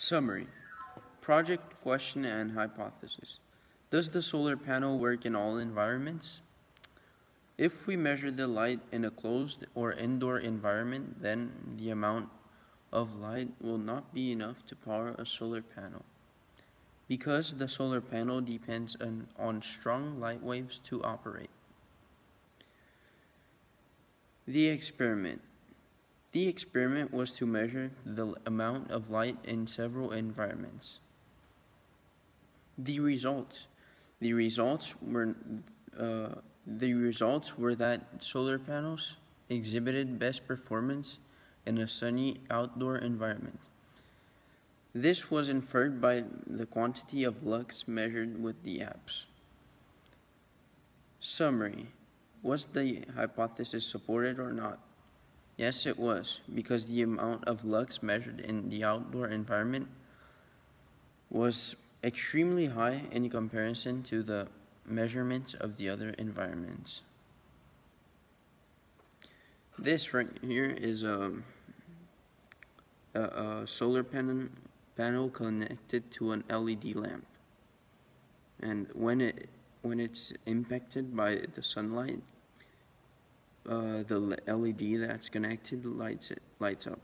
Summary Project, question, and hypothesis. Does the solar panel work in all environments? If we measure the light in a closed or indoor environment, then the amount of light will not be enough to power a solar panel. Because the solar panel depends on, on strong light waves to operate. The experiment. The experiment was to measure the amount of light in several environments. The results. The results were uh, the results were that solar panels exhibited best performance in a sunny outdoor environment. This was inferred by the quantity of lux measured with the apps. Summary Was the hypothesis supported or not? Yes, it was, because the amount of lux measured in the outdoor environment was extremely high in comparison to the measurements of the other environments. This right here is a, a, a solar panel, panel connected to an LED lamp. And when it when it's impacted by the sunlight, uh, the LED that's connected lights it lights up.